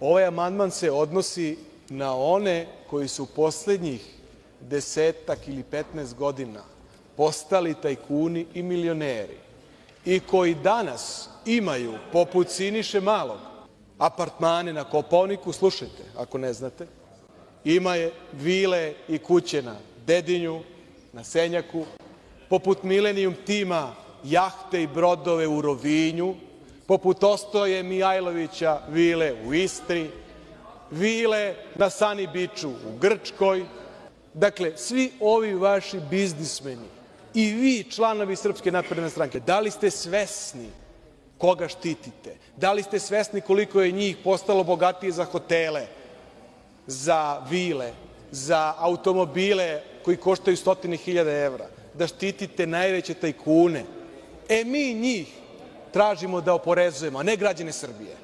Ovaj amandman se odnosi na one koji su poslednjih desetak ili 15 godina postali tajkuni i milioneri i koji danas imaju, poput Siniše Malog, apartmane na Kopaoniku, slušajte ako ne znate, imaju vile i kuće na Dedinju, na Senjaku, poput Milenijum tima jahte i brodove u Rovinju, poput Ostoje Mijajlovića vile u Istri, vile na Sani Biču u Grčkoj. Dakle, svi ovi vaši biznismeni i vi članovi Srpske napredne stranke, da li ste svesni koga štitite? Da li ste svesni koliko je njih postalo bogatije za hotele, za vile, za automobile koji koštaju stotine hiljada evra, da štitite najveće tajkune? E, mi njih tražimo da oporezujemo, a ne građane Srbije.